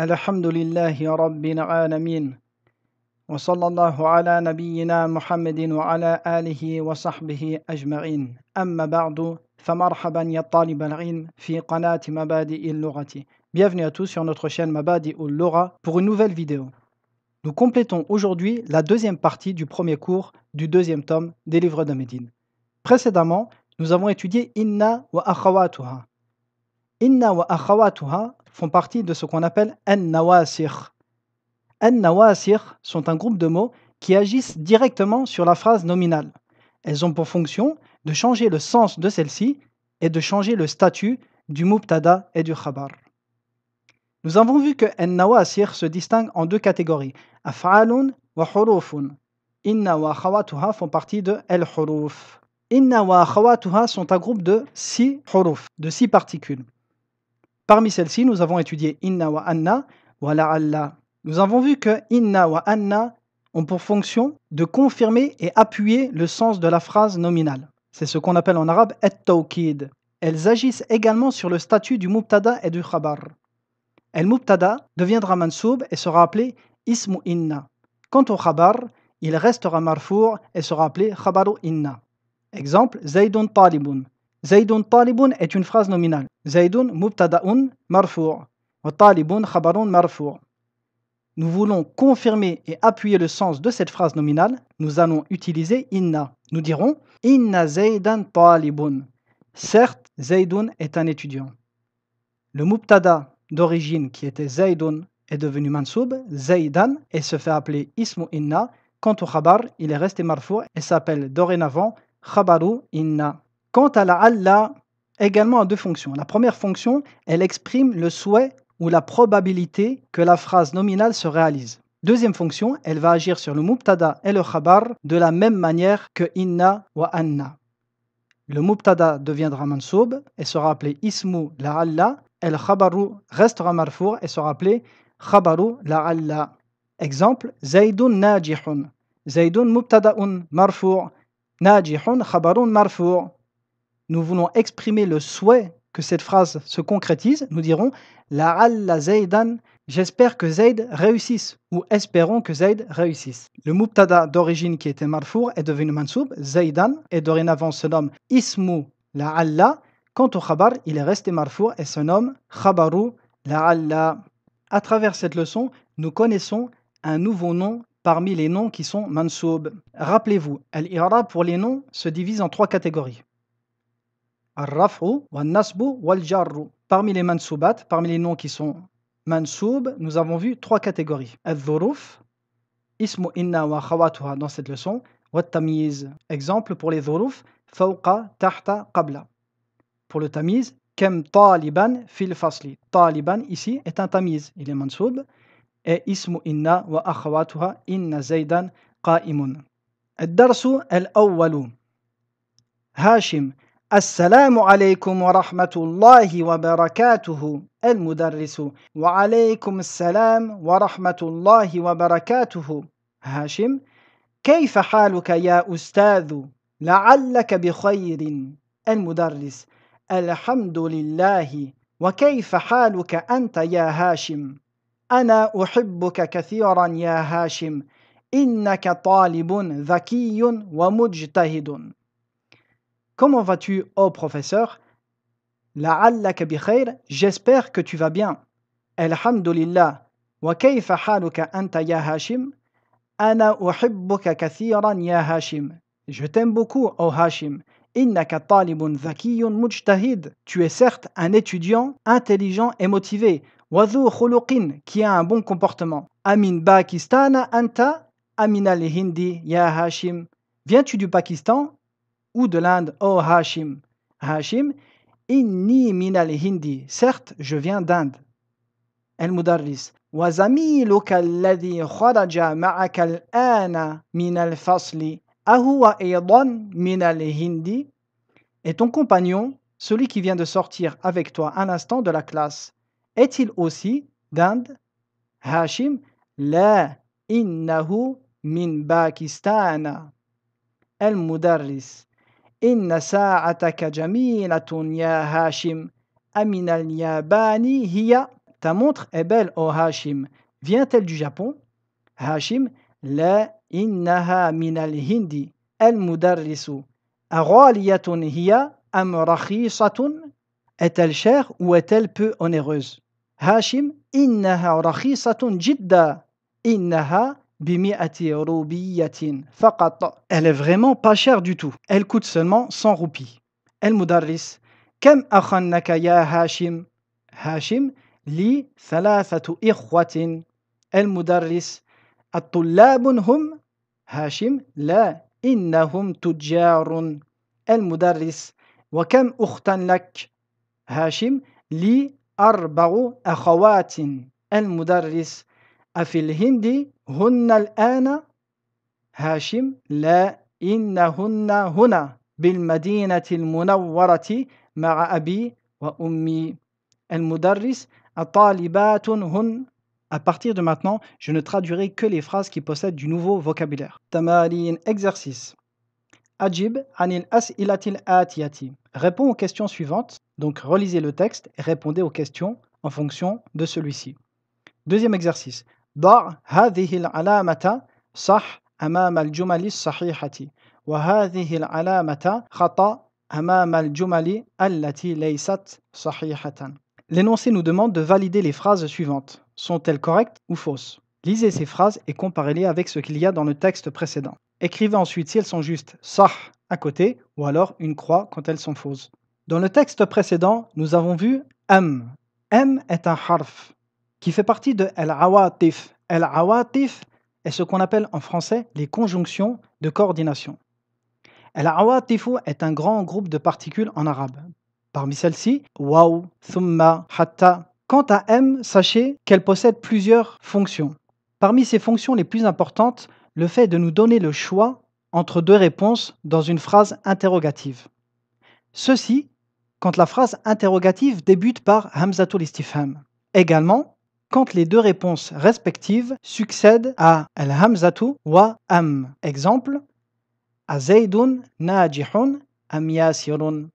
Ala Bienvenue à tous sur notre chaîne Mabadi'ul Lugha pour une nouvelle vidéo. Nous complétons aujourd'hui la deuxième partie du premier cours du deuxième tome des livres de Médine. Précédemment, nous avons étudié Inna wa Akhawatuha. Inna wa Akhawatuha font partie de ce qu'on appelle An-Nawasir. An-Nawasir sont un groupe de mots qui agissent directement sur la phrase nominale. Elles ont pour fonction de changer le sens de celle-ci et de changer le statut du mubtada et du khabar. Nous avons vu que An-Nawasir se distingue en deux catégories, Af'alun wa hurufun. Inna wa akhawatuha font partie de El-Huruf. Inna wa akhawatuha sont un groupe de six huruf, de six particules. Parmi celles-ci, nous avons étudié inna wa anna wa la'alla. Nous avons vu que inna wa anna ont pour fonction de confirmer et appuyer le sens de la phrase nominale. C'est ce qu'on appelle en arabe at-tawkid. Elles agissent également sur le statut du mubtada et du khabar. El mubtada deviendra mansoub et sera appelé ismu inna. Quant au khabar, il restera marfour et sera appelé khabaru inna. Exemple, Zaydun talibun. Zaydun talibun est une phrase nominale. Zaydun mubtada'un marfour. Talibun khabarun marfour. Nous voulons confirmer et appuyer le sens de cette phrase nominale. Nous allons utiliser inna. Nous dirons Inna Zaydan talibun. Certes, Zaydun est un étudiant. Le mubtada d'origine qui était Zaydun est devenu mansoub, Zaydan, et se fait appeler ismu inna. Quant au khabar, il est resté marfour et s'appelle dorénavant khabaru inna. Quant à la Allah, également a deux fonctions. La première fonction, elle exprime le souhait ou la probabilité que la phrase nominale se réalise. Deuxième fonction, elle va agir sur le mubtada et le khabar de la même manière que inna wa anna. Le mubtada deviendra mansoub et sera appelé ismu la'alla et le khabaru restera marfour et sera appelé khabaru la'alla. Exemple, Zaydun najihun. Zaydun mubtada'un marfour. Najihun khabarun marfour. Nous voulons exprimer le souhait que cette phrase se concrétise. Nous dirons La'alla Zaydan, j'espère que Zayd réussisse ou espérons que Zayd réussisse. Le mubtada d'origine qui était marfour est devenu mansoub, Zaydan, et dorénavant se nomme Ismu La'alla. Quant au khabar, il est resté marfour et se nomme Khabaru La'alla. À travers cette leçon, nous connaissons un nouveau nom parmi les noms qui sont mansoub. Rappelez-vous, al-i'rab pour les noms se divise en trois catégories. Al-raf'u, wal-nasbu, wal-jarru. Parmi les mansoubat, parmi les noms qui sont mansoub, nous avons vu trois catégories. Al-dhuruf, ismu inna wa khawatuha dans cette leçon, wa tamiz. Exemple pour les dhuruf, fawqa, tahta, qabla. Pour le tamiz, kem taliban fil fasli. Taliban ici est un tamiz, il est mansoub. Et ismu inna wa akhawatuha inna zaydan qa'imun. الدرس الأول هاشم السلام عليكم ورحمة الله وبركاته المدرس. وعليكم السلام ورحمة الله وبركاته. هاشم كيف حالك يا أستاذ؟ لعلك بخير المدرس. الحمد لله. وكيف حالك أنت يا هاشم؟ أنا أحبك كثيرا يا هاشم. إنك طالب ذكي ومجتهد. Comment vas-tu, ô professeur? La'allaka bi j'espère que tu vas bien. Alhamdulillah. Wa kayfa haluka anta ya Hashim? Ana uhibbuka kathiran ya Hashim. Je t'aime beaucoup, ô Hashim. Innaka talibun zakiyun mujtahid. Tu es certes un étudiant intelligent et motivé. Wadhu khuluqin, qui a un bon comportement. Amin Pakistan anta Amin al-Hindi ya Hashim. Viens-tu du Pakistan? ou de l'Inde, oh Hashim. Hashim, inni min al-Hindi. Certes, je viens d'Inde. المدرس وزميلك الذي خرج معك الآن من الفصل أهو أيضا من الهند Et ton compagnon, celui qui vient de sortir avec toi un instant de la classe, est-il aussi d'Inde Hashim, لا إنه من باكستان المدرس إن ساعتك جميلة يا هاشم أمن اليابان هي ta montre est belle, oh Hashim. Vient-elle du Japon Hashim, la innaha min al-hindi al-mudarrisu. Aghaliyatun hiya am rakhisatun Est-elle chère ou est-elle peu onéreuse Hashim, innaha rakhisatun jidda. Innaha. Elle est vraiment pas chère du tout. Elle coûte seulement 100 roupies. المدرس كم أخا لك يا هاشم؟ هاشم لي ثلاثة إخوة المدرس الطلاب هم هاشم لا إنهم تجار المدرس وكم أختا لك هاشم لي أربع أخوات المدرس أفي الهند À partir de maintenant, je ne traduirai que les phrases qui possèdent du nouveau vocabulaire. Tamarin exercice. Ajib anil as'ilatil atiyati. Réponds aux questions suivantes. Donc relisez le texte et répondez aux questions en fonction de celui-ci. Deuxième exercice. ضع هذه العلامة صح أمام الجمل الصحيحة وهذه العلامة خطأ أمام الجمل التي ليست صحيحة. L'énoncé nous demande de valider les phrases suivantes. Sont-elles correctes ou fausses Lisez ces phrases et comparez-les avec ce qu'il y a dans le texte précédent. Écrivez ensuite si elles sont justes sah à côté ou alors une croix quand elles sont fausses. Dans le texte précédent, nous avons vu am. M est un harf qui fait partie de al-awatif. Al-awatif est ce qu'on appelle en français les conjonctions de coordination. Al-awatifu est un grand groupe de particules en arabe. Parmi celles-ci, waw, thumma, hatta. Quant à M, sachez qu'elle possède plusieurs fonctions. Parmi ces fonctions les plus importantes, le fait de nous donner le choix entre deux réponses dans une phrase interrogative. Ceci quand la phrase interrogative débute par Hamzatul istifham. Également, quand les deux réponses respectives succèdent à al-hamzatu wa am. Exemple, Azaydun najihun am yasirun.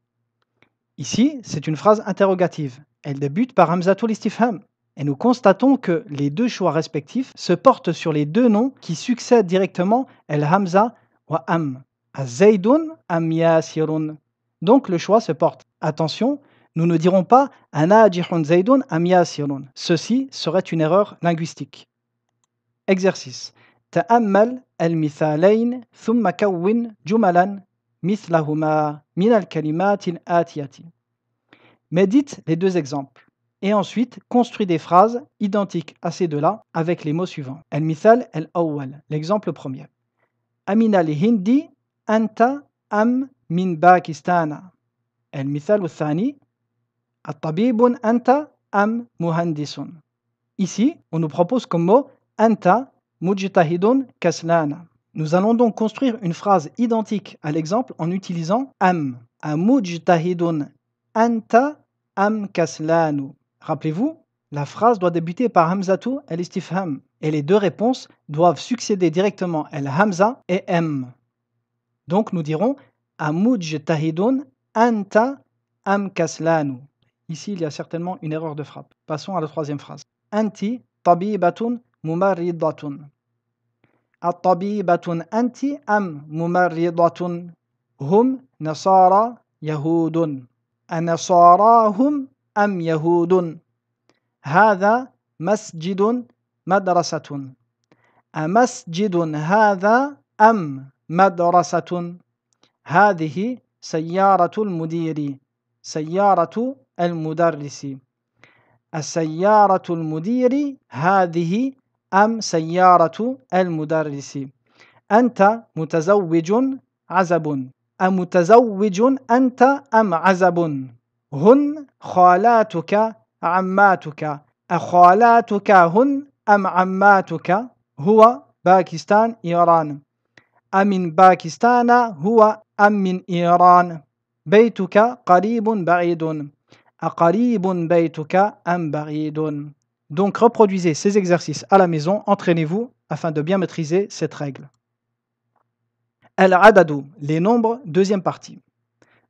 Ici, c'est une phrase interrogative. Elle débute par Hamzatul istifham. Et nous constatons que les deux choix respectifs se portent sur les deux noms qui succèdent directement al-hamza wa am. Donc le choix se porte. Attention, nous ne dirons pas anajihun zaydun am yasirun. Ceci serait une erreur linguistique. Exercice. تأمل المثالين ثم كون جملا مثلهما من الكلمات الآتية. Médite les deux exemples et ensuite construis des phrases identiques à ces deux-là avec les mots suivants. المثال الأول, l'exemple premier. أمين الهندي أنت أم من باكستان المثال الثاني Anta am muhandisun. Ici, on nous propose comme mot anta mujtahidun kaslana. Nous allons donc construire une phrase identique à l'exemple en utilisant am. Amujtahidun anta am kaslanu. Rappelez-vous, la phrase doit débuter par hamzatu el istifham et les deux réponses doivent succéder directement el hamza et m. Donc nous dirons amujtahidun anta am kaslanu. Ici, il y a certainement une erreur de frappe. Passons à la troisième phrase. Anti tabibatun mumarridatun. الطبيبة أنت أم ممرضة هم نصارى يهود النصارى هم أم يهود هذا مسجد مدرسة أمسجد هذا أم مدرسة هذه سيارة المدير سيارة المدرس السيارة المدير هذه أم سيارة المدرس أنت متزوج عزب. أمتزوج أنت أم عزب؟ هن خالاتك عماتك. أخالاتك هن أم عماتك؟ هو باكستان إيران. أمن باكستان هو أم من إيران؟ بيتك قريب بعيد. Donc reproduisez ces exercices à la maison, entraînez-vous afin de bien maîtriser cette règle. Al-Adadu, les nombres, deuxième partie.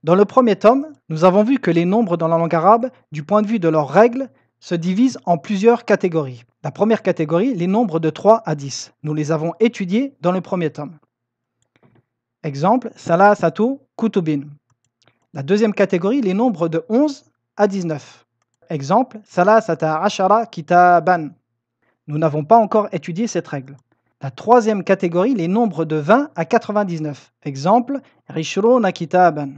Dans le premier tome, nous avons vu que les nombres dans la langue arabe, du point de vue de leurs règles, se divise en plusieurs catégories. La première catégorie, les nombres de 3 à 10. Nous les avons étudiés dans le premier tome. Exemple, salasatu kutubin. La deuxième catégorie, les nombres de 11 à 19. Exemple. Nous n'avons pas encore étudié cette règle. La troisième catégorie, les nombres de 20 à 99. Exemple, rishruna kitaban.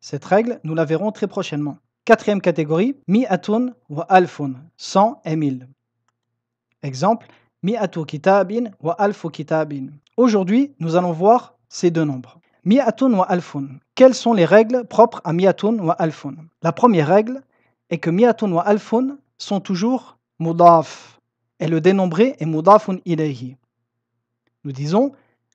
Cette règle, nous la verrons très prochainement. Quatrième catégorie, mi'atun wa alfun, 100 et 1000. Exemple, mi'atu kitabin wa alfu kitabin. Aujourd'hui, nous allons voir ces deux nombres. Mi'atun wa alfun. Quelles sont les règles propres à mi'atun wa alfun? La première règle est que mi'atun wa alfun sont toujours mudaf et le dénombré est mudafun ilayhi. Nous disons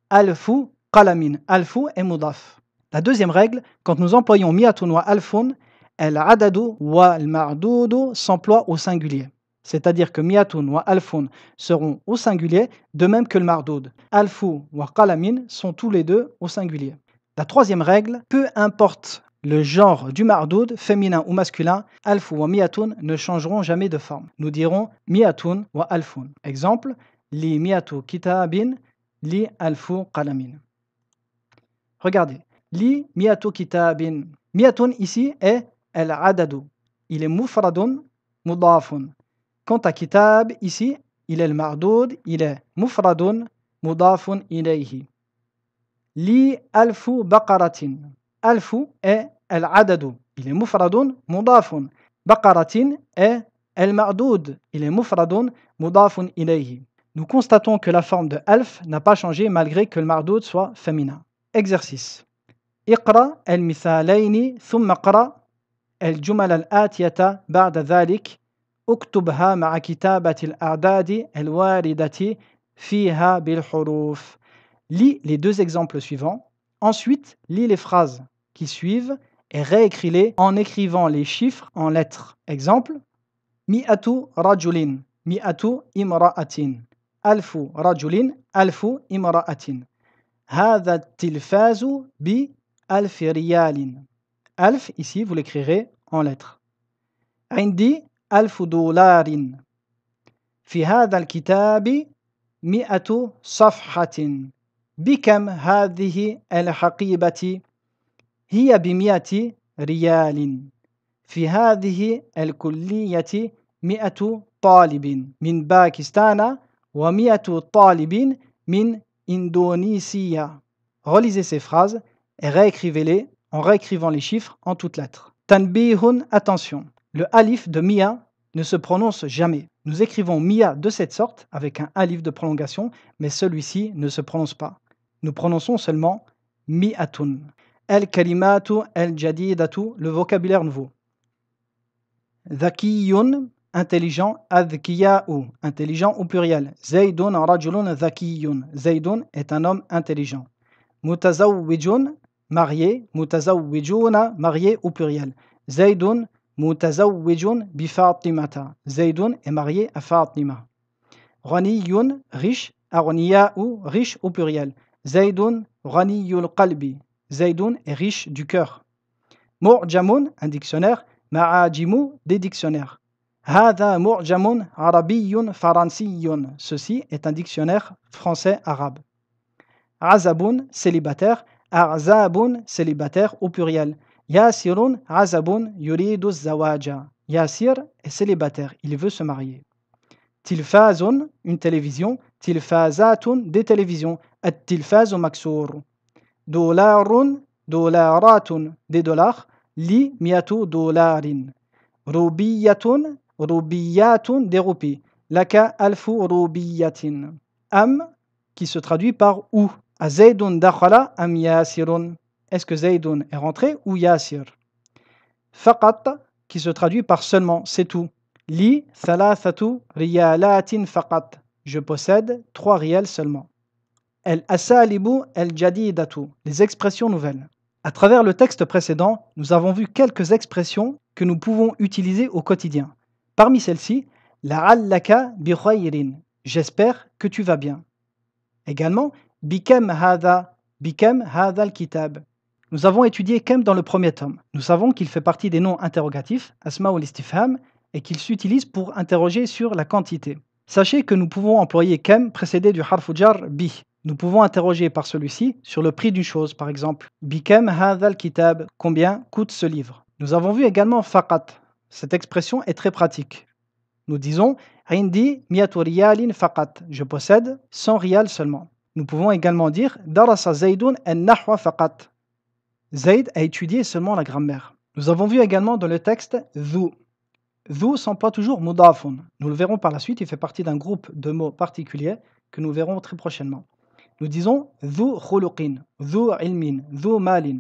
alfu qalamin. Alfu est mudaf. La deuxième règle, quand nous employons mi'atun wa alfun, al-adadu wa al-ma'dudu s'emploie au singulier. C'est-à-dire que mi'atun wa alfun seront au singulier, de même que le mardoud. Alfu wa qalamin sont tous les deux au singulier. La troisième règle, peu importe le genre du mardoud, féminin ou masculin, alfu wa mi'atun ne changeront jamais de forme. Nous dirons mi'atun wa alfun. Exemple, li mi'atu kitabin, li alfu qalamin. Regardez, li mi'atu kitabin. Mi'atun ici est al-adadu. Il est mufradun mudafun. Quant à kitab, ici, il est le mardoud, il est mufradun mudafun ilayhi. Li alfu baqaratin. Alfu est al-adadu. Il est mufradun mudafun. Baqaratin est al-mardoud. Il est mufradun mudafun ilayhi. Nous constatons que la forme de alf n'a pas changé malgré que le mardoud soit féminin. Exercice. اقرأ المثالين ثم اقرأ الجمل الآتية بعد ذلك اكتبها مع كتابة الأعداد الواردة فيها بالحروف. Lis les deux exemples suivants. Ensuite, lis les phrases qui suivent et réécris-les en écrivant les chiffres en lettres. Exemple mi'atu rajulin, mi'atu imra'atin, alfu rajulin, alfu imra'atin. هذا التلفاز بألف ريال Alf, ici, vous l'écrirez en lettres. عندي ألف دولار في هذا الكتاب مئة صفحة بكم هذه الحقيبة هي بمئة ريال في هذه الكلية مئة طالب من باكستان ومئة طالب من إندونيسيا Relisez ces phrases et réécrivez-les en réécrivant les chiffres en toutes lettres. Tanbihun, attention, le alif de Mia ne se prononce jamais. Nous écrivons Mia de cette sorte avec un alif de prolongation, mais celui-ci ne se prononce pas. Nous prononçons seulement Mi'atun. El kalimatu el jadidatu, le vocabulaire nouveau. Zakiyun, intelligent, adkiya'u, intelligent au pluriel. Zaydun rajulun zakiyun. Zaydun est un homme intelligent. Mutazawwijun, marié, mutazawwijuna, marié au pluriel. Zaydun mutazawwijun bi Fatimata. Zaydun est marié à Fatima. Ghaniyun, riche, ou riche au pluriel. Zaydun ghaniyul qalbi. Zaydun est riche du cœur. Mu'jamun, un dictionnaire. Ma'ajimu, des dictionnaires. Hada mu'jamun arabiyun faransiyun. Ceci est un dictionnaire français-arabe. Azabun, célibataire. Arzabun, célibataire au pluriel. Yasirun, azabun, yuridu zawaja. Yasir est célibataire, il veut se marier. Tilfazun, une télévision. Tilfazatun, des télévisions. At-tilfazu maksour. Dolarun, dolaratun, des dollars. Li miatu dolarin. Rubiyatun, rubiyatun, des roupies. Laka alfu rubiyatin. Am, qui se traduit par ou. Azaydun dakhala am yasirun Est-ce que Zaydun est rentré ou yasir? Faqat qui se traduit par seulement, c'est tout. Li thalathatu riyalatin faqat. Je possède trois riels seulement. El el. Les expressions nouvelles. À travers le texte précédent, nous avons vu quelques expressions que nous pouvons utiliser au quotidien. Parmi celles-ci, la'allaka bi. J'espère que tu vas bien. Également, Bikem hada, bikem hada al-kitab. Nous avons étudié kem dans le premier tome. Nous savons qu'il fait partie des noms interrogatifs, asma ou listifham, et qu'il s'utilise pour interroger sur la quantité. Sachez que nous pouvons employer kem précédé du harfu jar bi. Nous pouvons interroger par celui-ci sur le prix d'une chose, par exemple. Bikem hadal kitab, combien coûte ce livre? Nous avons vu également faqat. Cette expression est très pratique. Nous disons Indi faqat. Je possède 100 rials seulement. Nous pouvons également dire Darasa Zaydun en faqat. Zayd a étudié seulement la grammaire. Nous avons vu également dans le texte Dhu. Dhu s'emploie toujours mudafun. Nous le verrons par la suite, il fait partie d'un groupe de mots particuliers que nous verrons très prochainement. Nous disons Dhu khuluqin, Dhu ilmin, Dhu malin.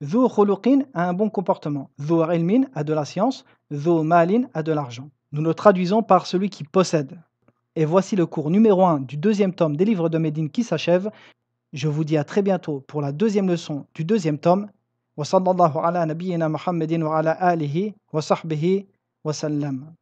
Dhu khuluqin a un bon comportement. Dhu ilmin a de la science, Dhu malin a de l'argent. Nous le traduisons par celui qui possède. Et voici le cours numéro 1 du deuxième tome des livres de Médine qui s'achève. Je vous dis à très bientôt pour la deuxième leçon du deuxième tome. وصلى الله على نبينا محمد وعلى آله وصحبه وسلم